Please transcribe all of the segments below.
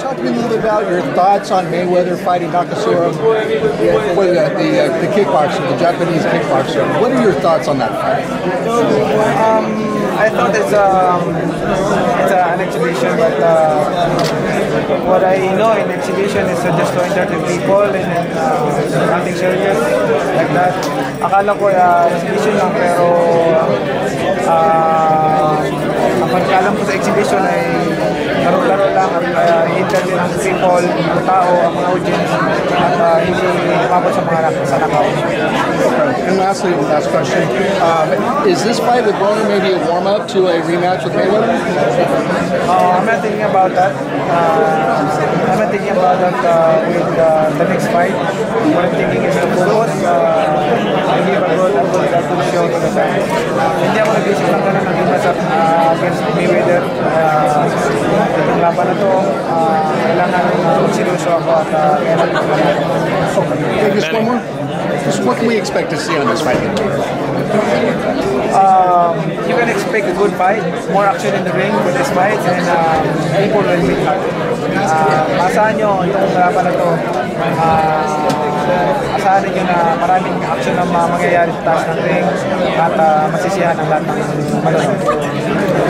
talk to me a little bit about your thoughts on Mayweather fighting Nakasura for the, the, uh, the kickboxer, the Japanese kickboxer? What are your thoughts on that fight? Um, I thought it's um, it's uh, an exhibition, but uh, what I know in exhibition is uh, just to entertain people and uh, nothing serious like that. Akala ko uh, exhibition lang pero uh, ang pagkalam ko sa exhibition ay laro-laro lang at uh, people, ang tao, ang mga audience at uh, hindi sa sa nakaw. And lastly, last question: um, Is this fight with Broner maybe a warm up to a rematch with Mayweather? Uh, I'm not thinking about that. Uh, I'm not thinking about that uh, with uh, the next fight. What I'm thinking is to focus. Uh, and give a good, a good, a good show to the fans. Hindi ako nag-isip ng ganun uh, against Mayweather. Uh, itong laban na to, uh, kailangan uh, seryoso ako at uh, kailangan ko Okay, just one more. Just what can we expect to see on this fight? um, you can expect a good fight, more action in the ring for this fight, and uh, people will be hurt. Uh, asahan nyo itong laban na to. Uh, asahan nyo na maraming action na mga mangyayari sa taas ng ring at uh, masisiyahan ang lahat ng manonood.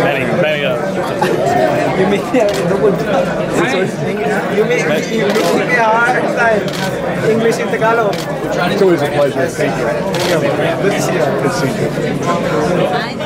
Benny, Benny, uh, You make me you make, you make me a hard time. English in Tagalog. It's always a pleasure. Thank you. Good to see you. Good to see you.